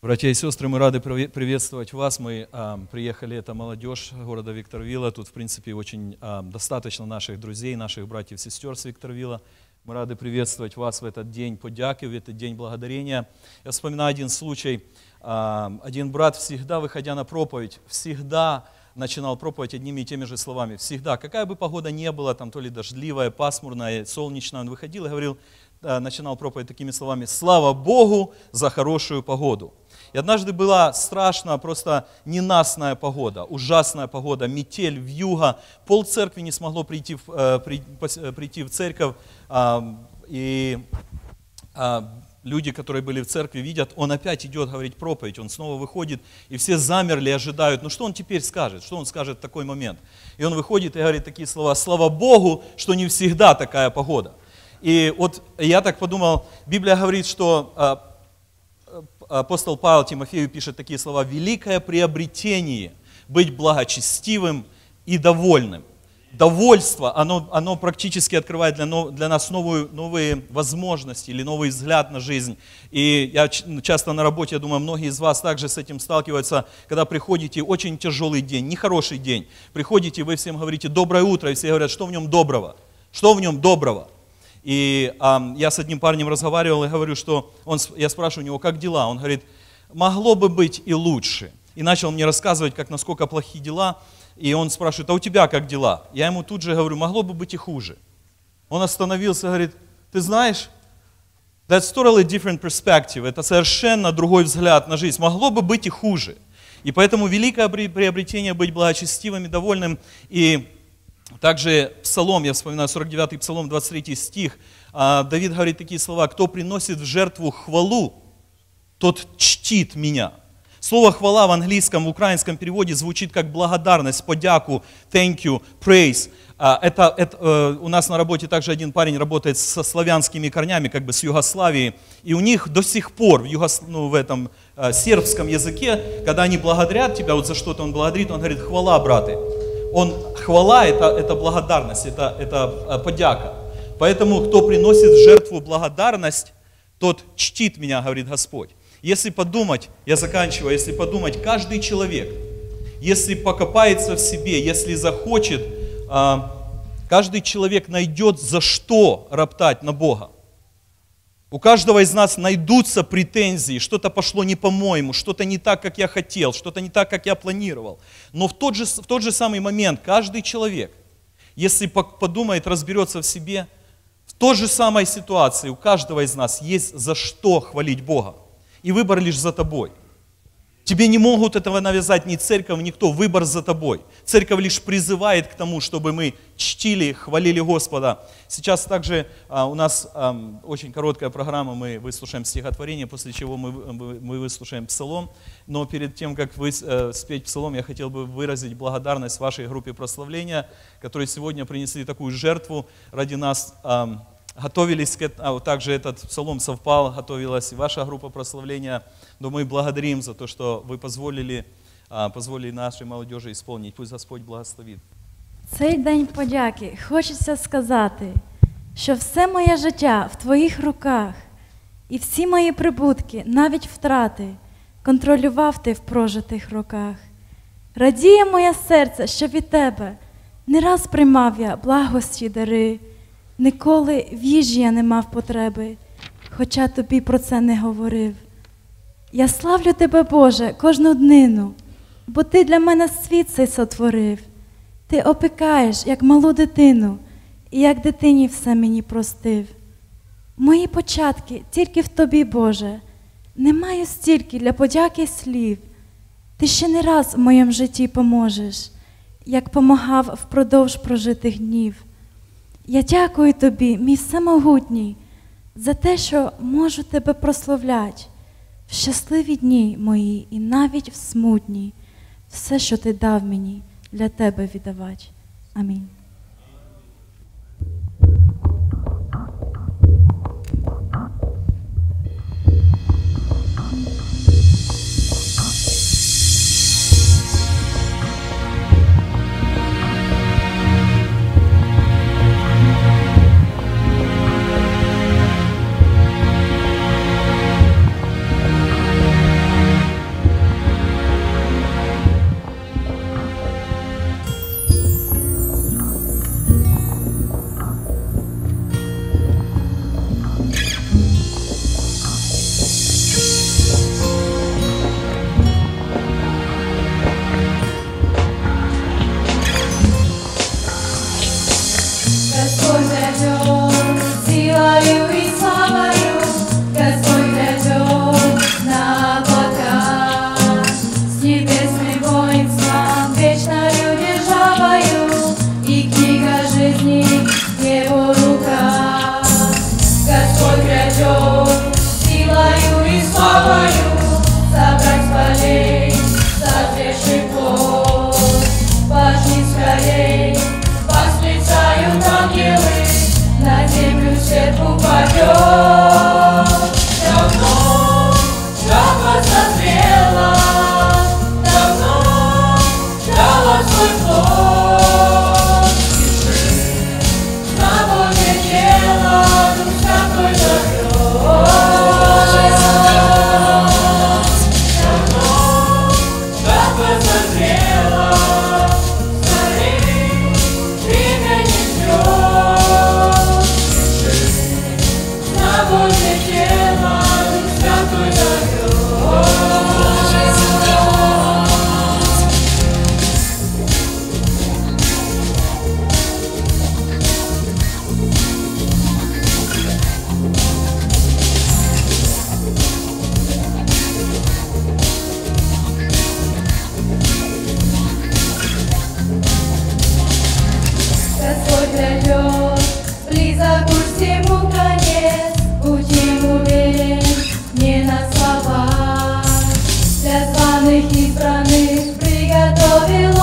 Братья и сестры, мы рады приветствовать вас. Мы а, приехали, это молодежь города Викторвилла. Тут, в принципе, очень а, достаточно наших друзей, наших братьев и сестер с Викторвилла. Мы рады приветствовать вас в этот день подяки, в этот день благодарения. Я вспоминаю один случай. А, один брат всегда, выходя на проповедь, всегда начинал проповедь одними и теми же словами. Всегда, какая бы погода ни была, там то ли дождливая, пасмурная, солнечная, он выходил и говорил, начинал проповедь такими словами, «Слава Богу за хорошую погоду». И однажды была страшная, просто ненастная погода, ужасная погода, метель, вьюга. Пол церкви не смогло прийти в, э, э, прийти в церковь. И а, люди, которые были в церкви, видят, он опять идет говорить проповедь, он снова выходит, и все замерли, ожидают, ну что он теперь скажет, что он скажет в такой момент. И он выходит и говорит такие слова, слава Богу, что не всегда такая погода. И вот я так подумал, Библия говорит, что а, апостол Павел Тимофею пишет такие слова, великое приобретение быть благочестивым и довольным. Довольство, оно, оно практически открывает для, для нас новую, новые возможности или новый взгляд на жизнь. И я часто на работе, я думаю, многие из вас также с этим сталкиваются, когда приходите, очень тяжелый день, нехороший день, приходите, вы всем говорите «доброе утро», и все говорят, что в нем доброго? Что в нем доброго? И а, я с одним парнем разговаривал и говорю, что он, я спрашиваю у него, как дела? Он говорит, могло бы быть и лучше. И начал мне рассказывать, как насколько плохие дела. И он спрашивает, а у тебя как дела? Я ему тут же говорю, могло бы быть и хуже. Он остановился говорит, ты знаешь, that's totally different perspective. Это совершенно другой взгляд на жизнь. Могло бы быть и хуже. И поэтому великое приобретение быть благочестивым и довольным. И также Псалом, я вспоминаю 49-й Псалом, 23 стих, а, Давид говорит такие слова, «Кто приносит в жертву хвалу, тот чтит меня». Слово «хвала» в английском, в украинском переводе звучит как благодарность, подяку, thank you, praise. А, это, это, э, у нас на работе также один парень работает со славянскими корнями, как бы с Югославии, и у них до сих пор в, югос, ну, в этом э, сербском языке, когда они благодарят тебя, вот за что-то он благодарит, он говорит «хвала, браты» он, хвала это, это благодарность, это, это э, подяка. Поэтому, кто приносит жертву благодарность, тот чтит меня, говорит Господь. Если подумать, я заканчиваю, если подумать, каждый человек, если покопается в себе, если захочет, а, каждый человек найдет за что роптать на Бога. У каждого из нас найдутся претензии, что-то пошло не по-моему, что-то не так, как я хотел, что-то не так, как я планировал. Но в тот же, в тот же самый момент каждый человек, если подумает, разберется в себе, в той же самой ситуации у каждого из нас есть за что хвалить Бога. И выбор лишь за тобой – Тебе не могут этого навязать ни церковь, никто. Выбор за тобой. Церковь лишь призывает к тому, чтобы мы чтили, хвалили Господа. Сейчас также а, у нас а, очень короткая программа. Мы выслушаем стихотворение, после чего мы, мы выслушаем псалом. Но перед тем, как вы, а, спеть псалом, я хотел бы выразить благодарность вашей группе прославления, которые сегодня принесли такую жертву ради нас. А, готовились, к, а вот также этот псалом совпал, готовилась и ваша группа прославления. Но мы благодарим за то, что вы позволили, а, позволили нашей молодежи исполнить. Пусть Господь благословит. Цей день подяки хочеться сказати, що все моє життя в Твоїх руках, і всі мої прибутки, навіть втрати, контролював Ти в прожитих роках. Радіє моє серце, що від Тебе не раз приймав я благості дари. Ніколи в їжі я не мав потреби, хоча тобі про це не говорив. Я славлю тебе, Боже, кожну днину, бо Ти для мене світ цей сотворив. Ти опікаєш, як малу дитину, і як дитині все мені простив. Мої початки тільки в тобі, Боже, не маю стільки для подяки слів. Ти ще не раз в моєму житті поможеш, як помагав впродовж прожитих днів. Я дякую тобі, мій самогутній, за те, що можу тебе прославляти в щасливі дні мої і навіть в смутні, все, що ти дав мені, для тебе віддавати. Амінь. feel